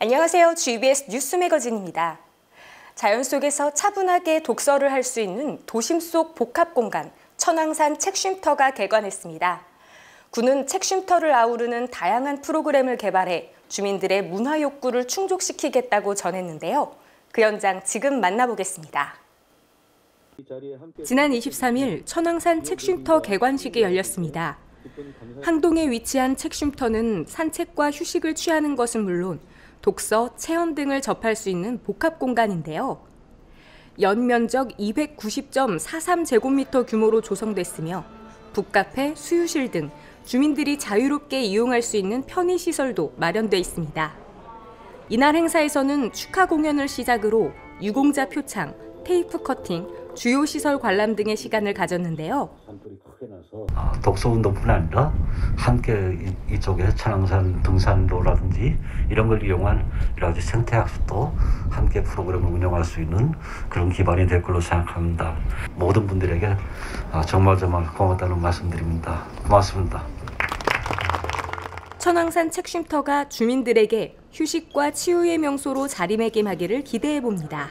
안녕하세요. GBS 뉴스 매거진입니다. 자연 속에서 차분하게 독서를 할 수 있는 도심 속 복합 공간 천왕산 책쉼터가 개관했습니다. 군은 책쉼터를 아우르는 다양한 프로그램을 개발해 주민들의 문화 욕구를 충족시키겠다고 전했는데요. 그 현장 지금 만나보겠습니다. 지난 23일 천왕산 책쉼터 개관식이 열렸습니다. 항동에 위치한 책쉼터는 산책과 휴식을 취하는 것은 물론 독서, 체험 등을 접할 수 있는 복합 공간인데요. 연면적 290.43제곱미터 규모로 조성됐으며 북카페, 수유실 등 주민들이 자유롭게 이용할 수 있는 편의시설도 마련돼 있습니다. 이날 행사에서는 축하 공연을 시작으로 유공자 표창, 테이프 커팅, 주요 시설 관람 등의 시간을 가졌는데요. 아, 독서 운동뿐 아니라 함께 이, 이쪽에 천왕산 등산로라든지 이런 걸 이용한 여러 가지 생태학습도 함께 프로그램을 운영할 수 있는 그런 기반이 될 걸로 생각합니다. 모든 분들에게 아, 정말 정말 고맙다는 말씀드립니다. 고맙습니다. 천왕산 책쉼터가 주민들에게 휴식과 치유의 명소로 자리매김하기를 기대해 봅니다.